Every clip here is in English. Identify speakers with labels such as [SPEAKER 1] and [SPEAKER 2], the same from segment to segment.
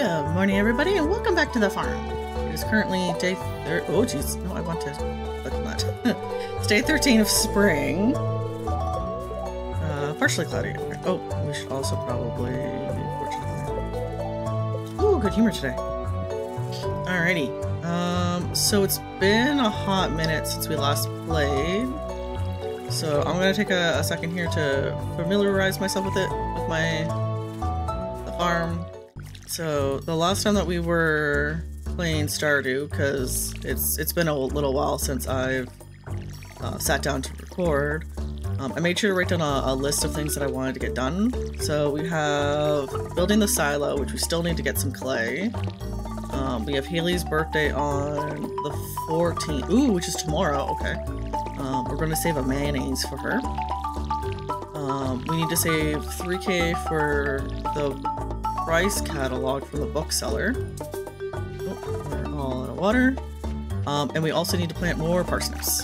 [SPEAKER 1] Good morning, everybody, and welcome back to the farm. It is currently day thir- Oh, jeez. No, I want to click that. it's day 13 of spring. Uh, partially cloudy. Oh, we should also probably... Ooh, good humor today. Alrighty. Um, so it's been a hot minute since we last played. So I'm gonna take a, a second here to familiarize myself with it, with my the farm. So the last time that we were playing Stardew, because it's it's been a little while since I've uh, sat down to record, um, I made sure to write down a, a list of things that I wanted to get done. So we have building the silo, which we still need to get some clay. Um, we have Haley's birthday on the 14th. Ooh, which is tomorrow. Okay. Um, we're going to save a mayonnaise for her. Um, we need to save 3k for the price catalog from the bookseller. Oh, we're all out of water. Um, and we also need to plant more parsnips.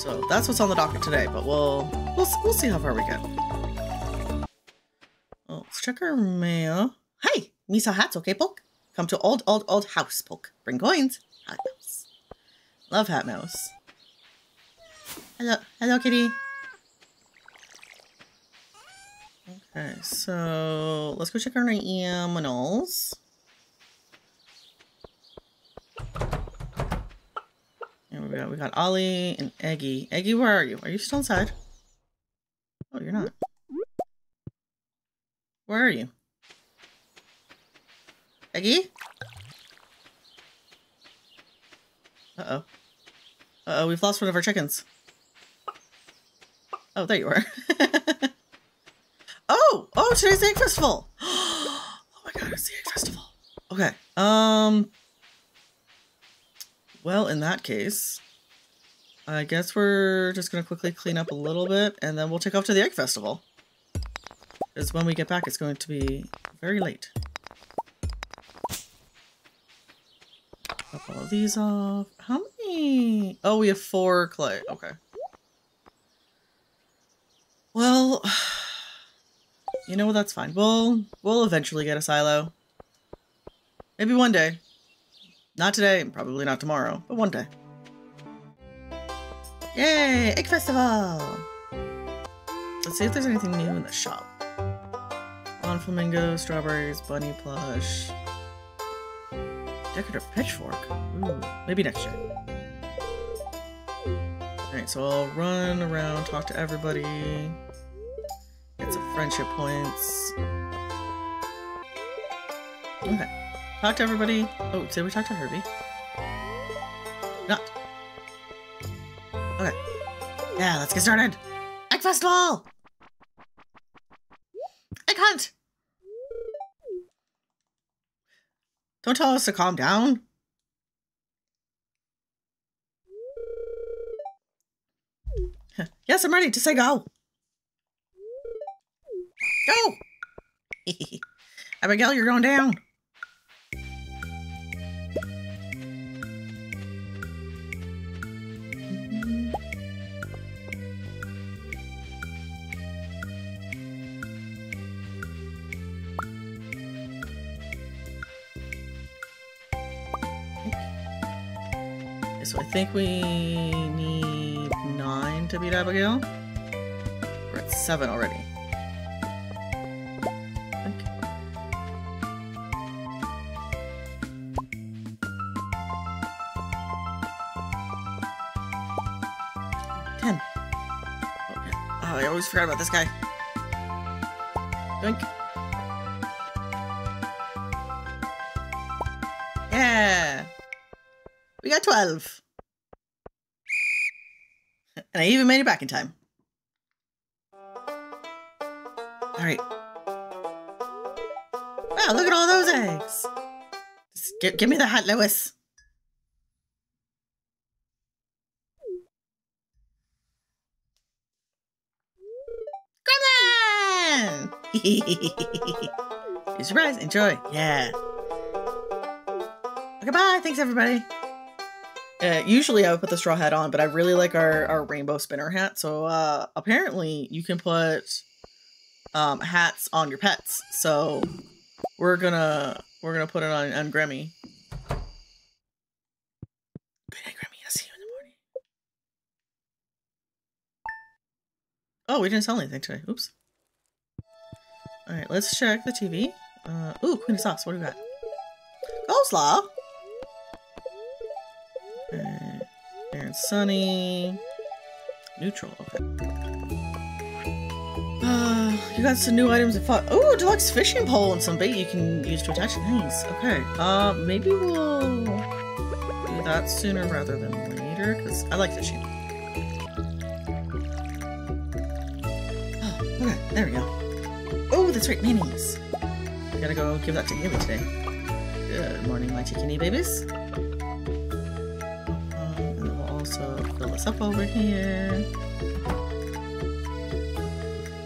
[SPEAKER 1] So that's what's on the docket today, but we'll we'll, we'll see how far we get. Oh, let's check our mail. Hi, Misa hats, okay, Poke? Come to old, old, old house, Poke. Bring coins. Hat mouse. Love hat mouse. Hello, hello, kitty. Okay, so let's go check our animals. And we got we got Ollie and Eggy. Eggy, where are you? Are you still inside? Oh, you're not. Where are you? Eggy? Uh-oh. Uh-oh, we've lost one of our chickens. Oh, there you are. oh! Oh, today's the Egg Festival! oh my god, it's the Egg Festival. Okay, um... Well, in that case, I guess we're just to quickly clean up a little bit, and then we'll take off to the Egg Festival. Because when we get back, it's going to be very late. Pop all of these off. How many? Oh, we have four clay. Okay. Well, you know, what? that's fine. We'll, we'll eventually get a silo. Maybe one day. Not today, and probably not tomorrow, but one day. Yay! Egg Festival! Let's see if there's anything new in the shop. On flamingo, strawberries, bunny plush. Decorative pitchfork. Ooh, maybe next year. Alright, so I'll run around, talk to everybody. Friendship points. Okay. Talk to everybody. Oh, did we talk to Herbie? Not. Okay. Yeah, let's get started. Egg Festival! Egg Hunt! Don't tell us to calm down. yes, I'm ready to say go. Go! Abigail, you're going down. So I think we need nine to beat Abigail. We're at seven already. Ten. Oh, I always forgot about this guy. Doink. Yeah. We got 12. And I even made it back in time. Alright. Wow, look at all those eggs. Give, give me the hat, Lewis. Be surprised. Enjoy. Yeah. Okay. Thanks, everybody. Uh, usually I would put the straw hat on, but I really like our, our rainbow spinner hat. So uh, apparently you can put um, hats on your pets. So we're gonna we're gonna put it on on Grammy. Good night, Grammy. I'll see you in the morning. Oh, we didn't sell anything today. Oops. All right, let's check the TV. Uh, ooh, Queen of Sauce. What do we got? Coleslaw. Okay. Fair and Sunny. Neutral. Okay. Uh, you got some new items and fun. Oh, deluxe fishing pole and some bait you can use to attach things. Okay. Uh, maybe we'll do that sooner rather than later because I like fishing. Okay. There we go. Oh, that's right, mayonnaise. I gotta go give that to Haley today. Good morning, my chickeny babies. And then we'll also fill this up over here.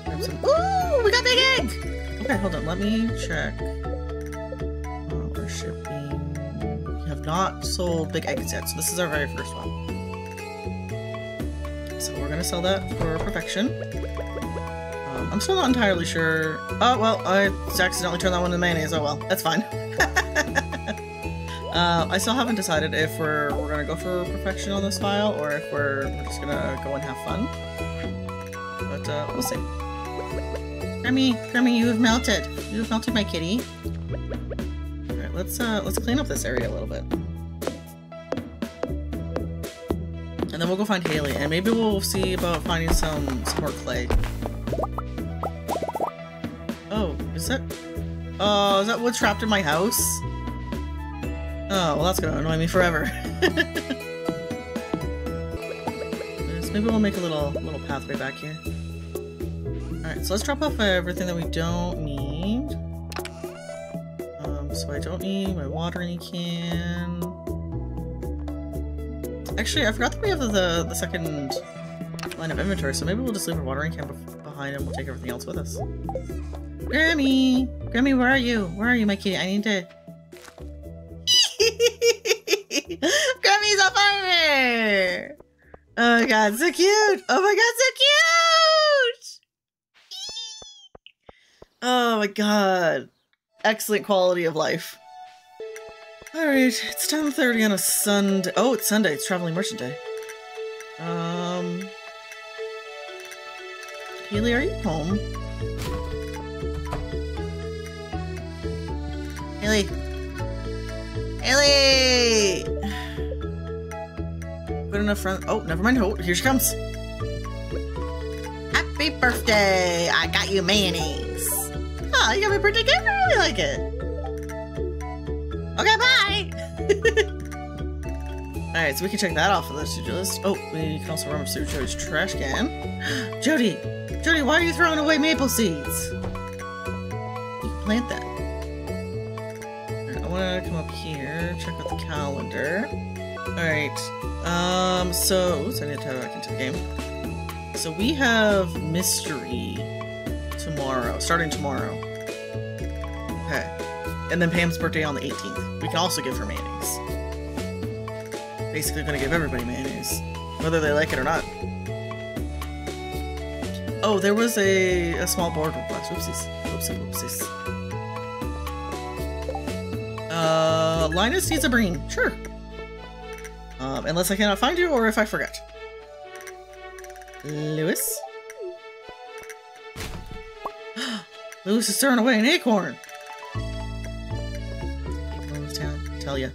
[SPEAKER 1] Grab some. Ooh, we got big egg! Okay, hold on. Let me check. Uh, we're shipping. We have not sold big eggs yet, so this is our very first one. So we're gonna sell that for perfection. I'm still not entirely sure. Oh, well, I accidentally turned that one into mayonnaise. Oh, well, that's fine. uh, I still haven't decided if we're, we're gonna go for perfection on this file or if we're, we're just gonna go and have fun. But, uh, we'll see. Grammy, Grammy, you have melted. You have melted, my kitty. Alright, let's, uh, let's clean up this area a little bit. And then we'll go find Haley, and maybe we'll see about finding some, some more clay. Oh, is that... Oh, is that wood trapped in my house? Oh, well that's gonna annoy me forever. Maybe we'll make a little little pathway back here. Alright, so let's drop off everything that we don't need. Um, so I don't need my watering can. Actually, I forgot that we have the, the second line of inventory, so maybe we'll just leave our watering can behind and we'll take everything else with us. Grammy! Grammy, where are you? Where are you, my kitty? I need to... Grammy's a farmer! Oh my god, so cute! Oh my god, so cute! Oh my god. Excellent quality of life. Alright, it's 10.30 on a Sunday. Oh, it's Sunday. It's Traveling Merchant Day. Um... Haley, are you home? Haley. Haley! Good enough friend. Oh, never mind. Oh, here she comes. Happy birthday! I got you mayonnaise. Oh, you got my birthday gift? I really like it. Okay, bye! Alright, so we can check that off of the to-do list. Oh, we can also rummage through Jodi's trash can. Jody! Jody, why are you throwing away maple seeds? You can plant that. Come up here, check out the calendar. Alright, um, so, oops, I need to tie back into the game. So we have Mystery tomorrow, starting tomorrow. Okay. And then Pam's birthday on the 18th. We can also give her mayonnaise. Basically gonna give everybody mayonnaise, whether they like it or not. Oh, there was a, a small board request. Whoopsies. oopsies, whoopsies. Linus needs a brain. Sure. Um, unless I cannot find you or if I forget. Lewis? Lewis is throwing away an acorn! Town, tell ya.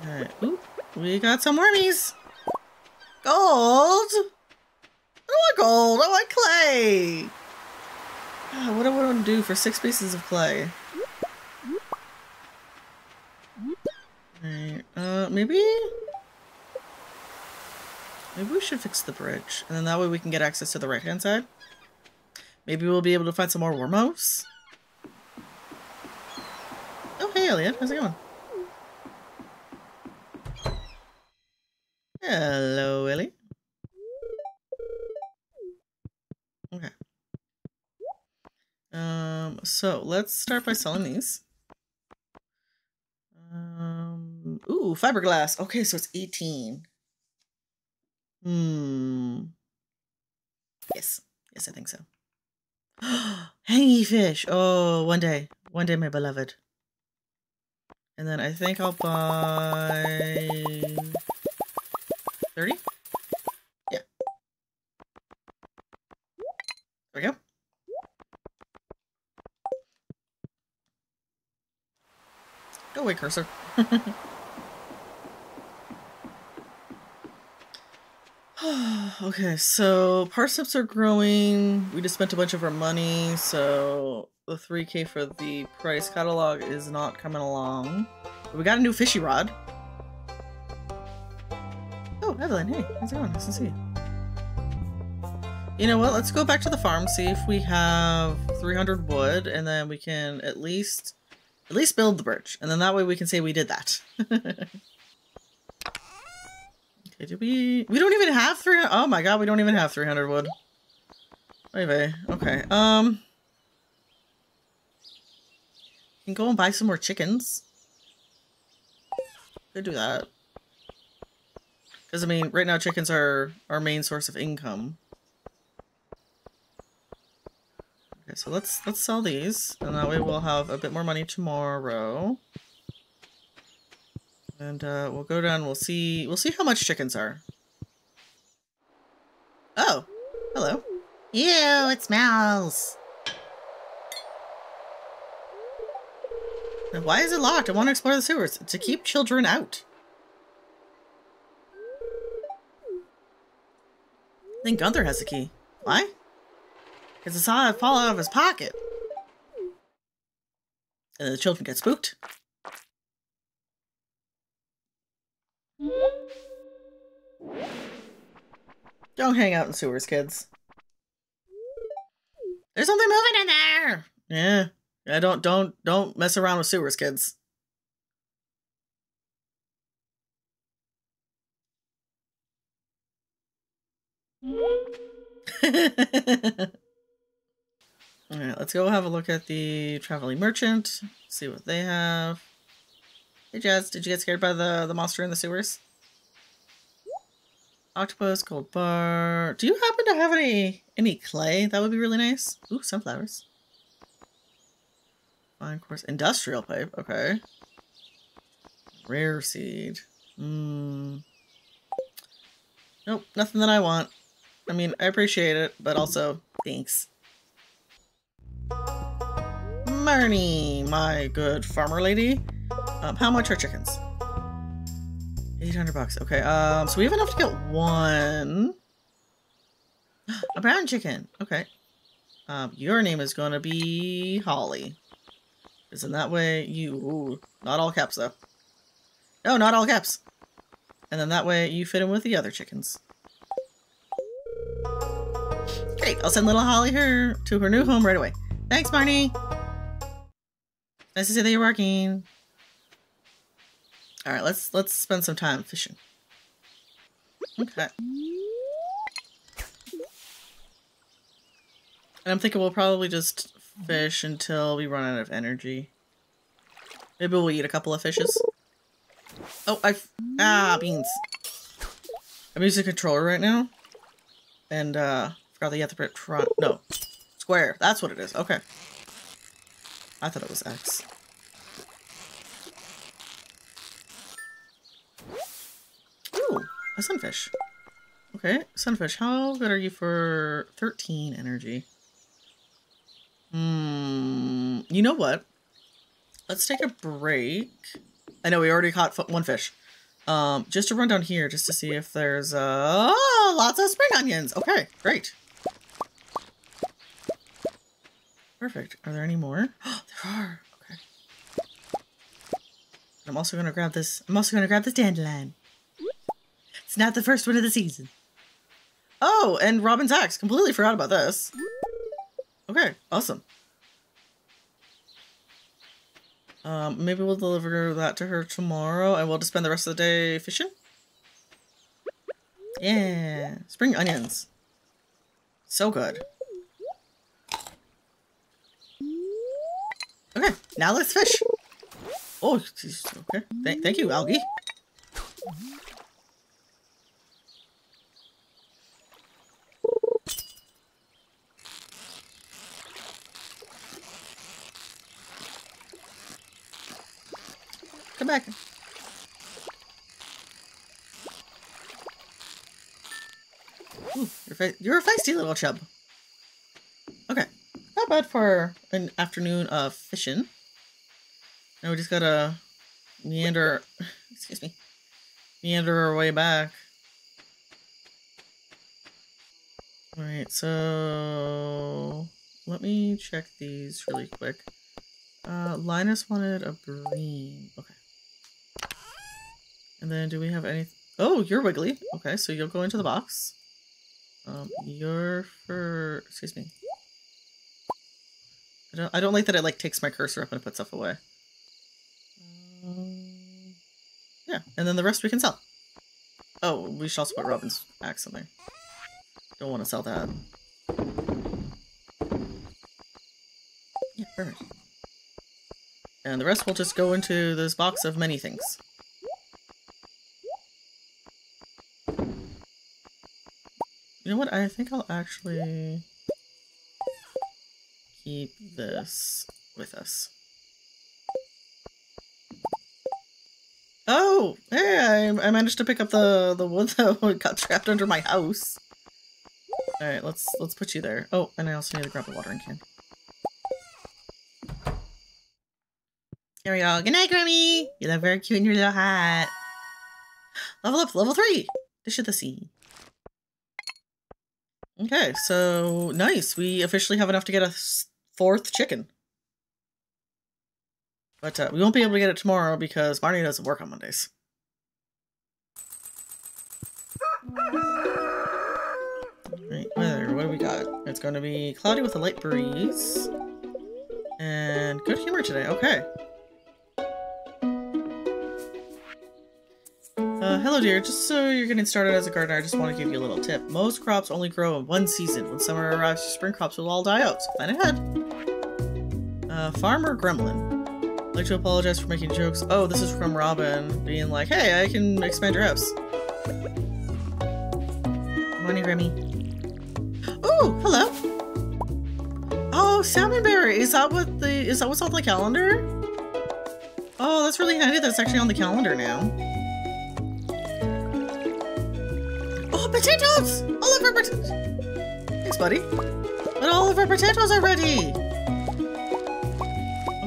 [SPEAKER 1] Okay, ooh, we got some wormies! Gold! I want gold, I want clay! Ah, what do I want to do for six pieces of clay? Alright, uh, maybe? Maybe we should fix the bridge, and then that way we can get access to the right-hand side. Maybe we'll be able to find some more wormhouse. Oh, hey, Elliott. How's it going? Hello, Ellie. Okay. Um, so let's start by selling these. Ooh, fiberglass. Okay, so it's 18. Hmm. Yes. Yes, I think so. Hangy fish. Oh, one day. One day, my beloved. And then I think I'll buy... 30? Yeah. There we go. Go away, cursor. okay, so parsnips are growing. We just spent a bunch of our money, so the 3k for the price catalog is not coming along. We got a new fishy rod. Oh, Evelyn, hey, how's it going? Nice to see you. You know what? Let's go back to the farm, see if we have 300 wood, and then we can at least at least build the bridge. And then that way we can say we did that. Okay, we... We don't even have 300... Oh my god, we don't even have 300 wood. Wait, Okay, um... Can go and buy some more chickens. Could do that. Because, I mean, right now chickens are our main source of income. Okay, so let's let's sell these, and that way we'll have a bit more money tomorrow. And uh, we'll go down, we'll see, we'll see how much chickens are. Oh, hello. Ew, it smells. Now, why is it locked? I want to explore the sewers. To keep children out. I think Gunther has the key. Why? Because I saw it fall out of his pocket. And the children get spooked. Don't hang out in sewers, kids. There's something moving in there. Yeah. Yeah, don't don't don't mess around with sewers, kids. Alright, let's go have a look at the traveling merchant, see what they have. Hey Jas, did you get scared by the, the monster in the sewers? Octopus, gold bar. Do you happen to have any any clay? That would be really nice. Ooh, sunflowers. Fine course. Industrial pipe. Okay. Rare seed. Hmm. Nope, nothing that I want. I mean, I appreciate it, but also, thanks. Marnie, my good farmer lady. Um, how much are chickens? 800 bucks. Okay, um, so we have enough to get one. A brown chicken. Okay. Um, your name is going to be Holly. In that way you... Ooh, not all caps, though. No, not all caps. And then that way you fit in with the other chickens. Great, I'll send little Holly her to her new home right away. Thanks, Marnie! Nice to see that you're working. All right, let's let's spend some time fishing. Okay. And I'm thinking we'll probably just fish until we run out of energy. Maybe we'll eat a couple of fishes. Oh, I ah beans. I'm using a controller right now, and uh, forgot to put front. No, square. That's what it is. Okay. I thought it was X. A sunfish. Okay, sunfish, how good are you for 13 energy? Hmm, you know what? Let's take a break. I know we already caught one fish. Um, just to run down here just to see if there's, uh, oh, lots of spring onions. Okay, great. Perfect. Are there any more? Oh, there are. Okay. I'm also gonna grab this. I'm also gonna grab this dandelion. Not the first one of the season. Oh, and Robin's axe. Completely forgot about this. Okay, awesome. Um, maybe we'll deliver that to her tomorrow and we'll just spend the rest of the day fishing? Yeah, spring onions. So good. Okay, now let's fish. Oh, geez, okay. Th thank you, Algae. Come back. Ooh, you're, a feisty little chub. Okay, not bad for an afternoon of fishing. Now we just gotta meander, excuse me, meander our way back. Alright, so let me check these really quick. Uh, Linus wanted a green. Okay. And then do we have any... Oh, you're Wiggly. Okay, so you'll go into the box. Um, you're for... Excuse me. I don't, I don't like that it, like, takes my cursor up and puts stuff away. Um, yeah, and then the rest we can sell. Oh, we should also put Robin's axe in there. Don't want to sell that. Yeah. And the rest will just go into this box of many things. You know what? I think I'll actually keep this with us. Oh, hey, I, I managed to pick up the, the wood that got trapped under my house. Alright, let's let's put you there. Oh, and I also need to grab a watering can. Here we go. Good night, Grammy! You look very cute in your little hat. Level up, level three! Dish of the sea. Okay, so nice. We officially have enough to get a fourth chicken. But uh, we won't be able to get it tomorrow because Marnie doesn't work on Mondays. Right, weather, what do we got? It's going to be cloudy with a light breeze. And good humor today, okay. Uh, hello dear, just so you're getting started as a gardener, I just want to give you a little tip. Most crops only grow in one season. When summer arrives, your spring crops will all die out, so plan ahead. Uh, Farmer Gremlin. I'd like to apologize for making jokes. Oh, this is from Robin, being like, hey, I can expand your house. Morning, Grammy. Oh, hello. Oh, salmonberry. Is that what the is that what's on the calendar? Oh, that's really handy. That's actually on the calendar now. Potatoes! All of our potatoes. Thanks, buddy. But all of our potatoes are ready.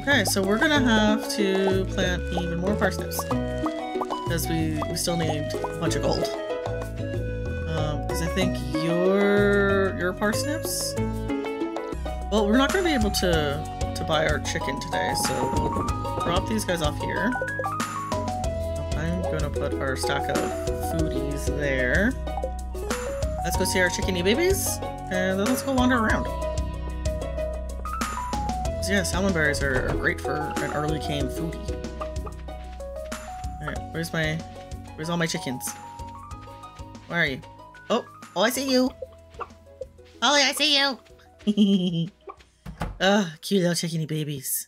[SPEAKER 1] Okay, so we're gonna have to plant even more parsnips because we we still need a bunch of gold. Um, because I think your your parsnips. Well, we're not gonna be able to to buy our chicken today, so we'll drop these guys off here. I'm gonna put our stack of foodies there. Let's go see our chickeny babies, and let's go wander around. So yeah, salmon berries are, are great for an early game foodie. Alright, where's my... Where's all my chickens? Where are you? Oh, oh, I see you! Ollie, I see you! Ah, cute little chickeny babies.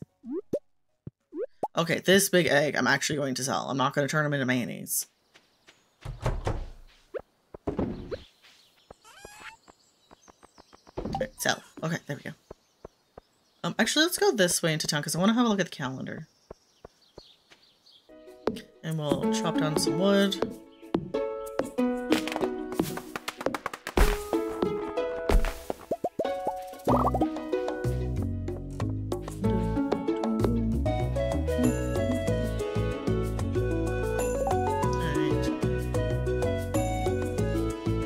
[SPEAKER 1] Okay, this big egg I'm actually going to sell. I'm not going to turn them into mayonnaise. Okay, sell. Okay, there we go. Um, actually, let's go this way into town because I want to have a look at the calendar. And we'll chop down some wood.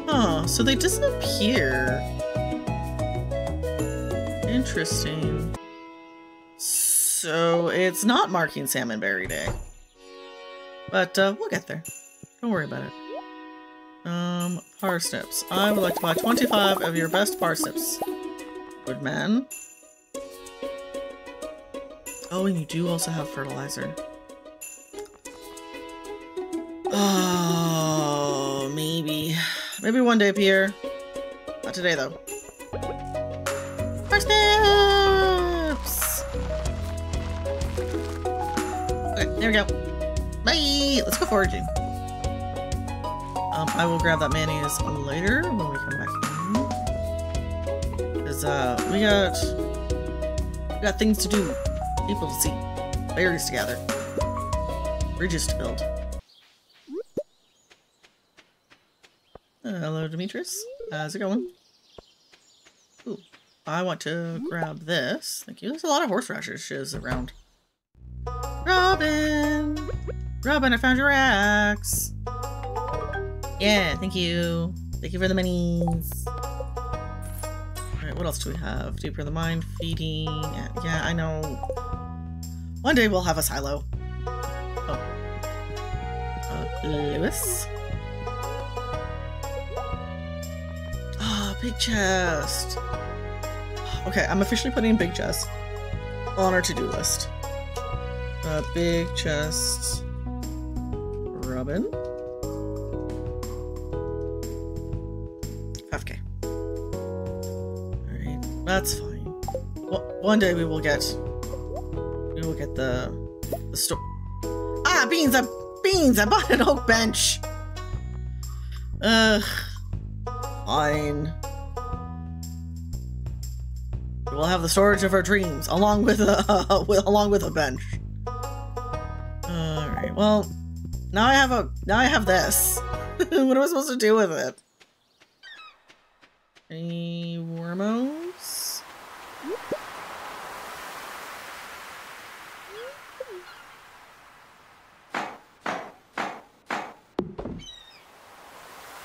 [SPEAKER 1] Oh, so they disappear. Interesting. So it's not marking Salmonberry Day. But uh, we'll get there. Don't worry about it. Um, parsnips. I would like to buy 25 of your best parsnips. Good man. Oh, and you do also have fertilizer. Oh, maybe. Maybe one day, Pierre. Not today, though. Parsnips! Okay, there we go. Bye! Let's go foraging. Um, I will grab that mayonnaise later when we come back in. Because, uh, we got... We got things to do. People to see. Berries to gather. bridges to build. Uh, hello, Demetrius. How's it going? Ooh, I want to grab this. Thank you. There's a lot of horseradishes around. Robin! Robin, I found your axe! Yeah, thank you. Thank you for the minis. Alright, what else do we have? Deeper the mind, feeding. Yeah, I know. One day we'll have a silo. Oh. Uh, Lewis? big chest. Okay, I'm officially putting big chest on our to-do list. Uh, big chest. Robin. 5k. Alright, that's fine. One day we will get... We will get the... The store... Ah, beans! I, beans! I bought an oak bench! Ugh. Fine. We'll have the storage of our dreams, along with a uh, along with a bench. All right. Well, now I have a now I have this. what am I supposed to do with it? Any wormos?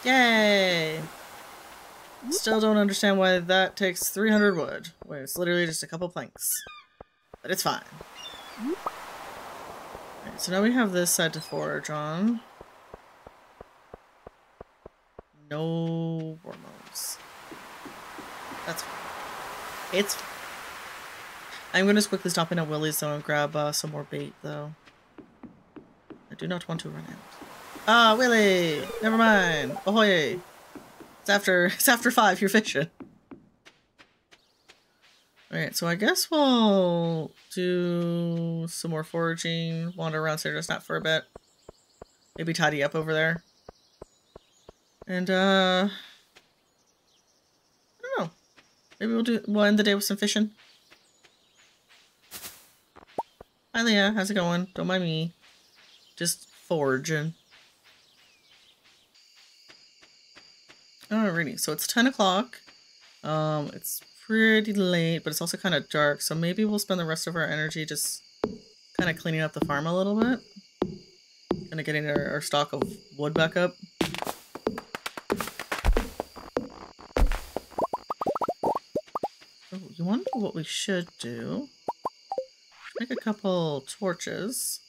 [SPEAKER 1] Yay! Still don't understand why that takes 300 wood, when it's literally just a couple planks. But it's fine. Right, so now we have this side to forge on. No hormones. That's fine. It's fine. I'm going to quickly stop in at Willy's though and grab uh, some more bait though. I do not want to run out. Ah, Willie! Never mind. Ahoy! It's after it's after five. You're fishing. All right, so I guess we'll do some more foraging, wander around Cindersap for a bit. Maybe tidy up over there. And, uh... I don't know. Maybe we'll do we'll end the day with some fishing. Hi Leah, how's it going? Don't mind me. Just foraging. Alrighty, so it's 10 o'clock. Um, it's pretty late, but it's also kind of dark, so maybe we'll spend the rest of our energy just kind of cleaning up the farm a little bit. Kind of getting our, our stock of wood back up. Oh, you wonder what we should do? Make a couple torches.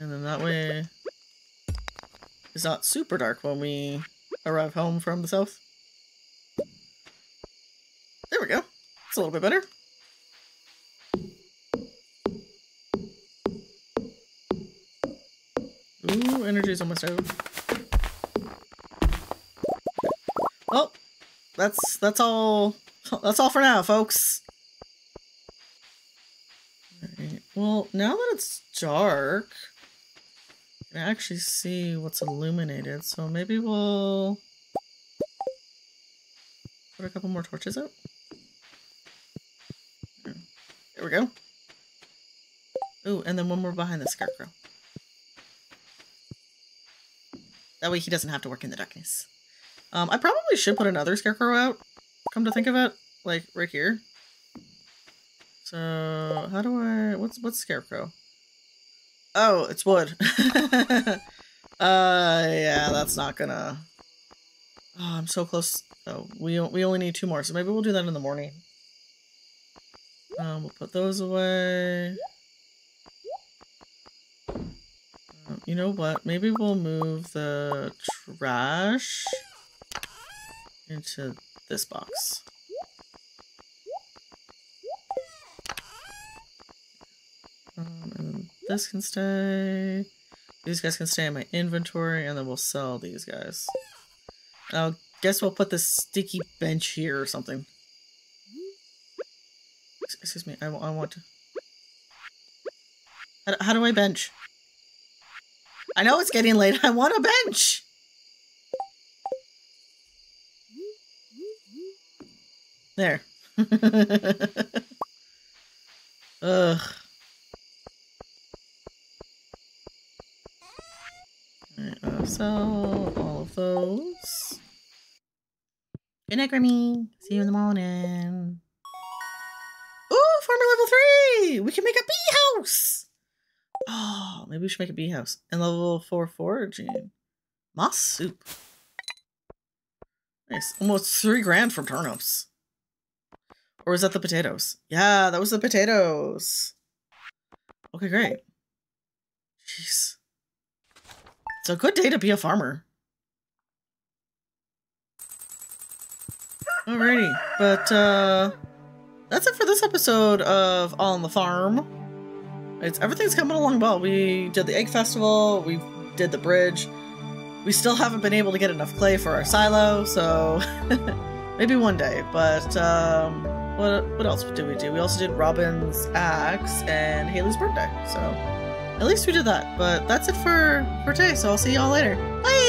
[SPEAKER 1] And then that way it's not super dark when we arrive home from the south. There we go. It's a little bit better. Ooh, energy's almost out. Well, that's that's all that's all for now, folks. Right. Well, now that it's dark, can actually see what's illuminated, so maybe we'll put a couple more torches out. There we go. Ooh, and then one more behind the scarecrow. That way he doesn't have to work in the darkness. Um, I probably should put another scarecrow out, come to think of it, like right here. So, how do I, what's, what's scarecrow? Oh, it's wood. uh, yeah, that's not gonna... Oh, I'm so close. Oh, we, we only need two more, so maybe we'll do that in the morning. Um, we'll put those away. Um, you know what? Maybe we'll move the trash into this box. Um, this can stay. These guys can stay in my inventory, and then we'll sell these guys. I guess we'll put this sticky bench here or something. Excuse me, I, I want to... How, how do I bench? I know it's getting late, I want a bench! There. Ugh. So, all of those. Good night, Grimmy. See you in the morning. Ooh, farmer level three! We can make a bee house! Oh, maybe we should make a bee house. And level four foraging. Moss soup. Nice. Almost three grand from turnips. Or was that the potatoes? Yeah, that was the potatoes. Okay, great. Jeez. It's a good day to be a farmer. Alrighty, but uh that's it for this episode of On the Farm. It's everything's coming along well. We did the egg festival, we did the bridge. We still haven't been able to get enough clay for our silo, so maybe one day. But um what what else did we do? We also did Robin's axe and Haley's birthday. So at least we did that. But that's it for for today. So I'll see y'all later. Bye.